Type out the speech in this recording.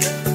Bye.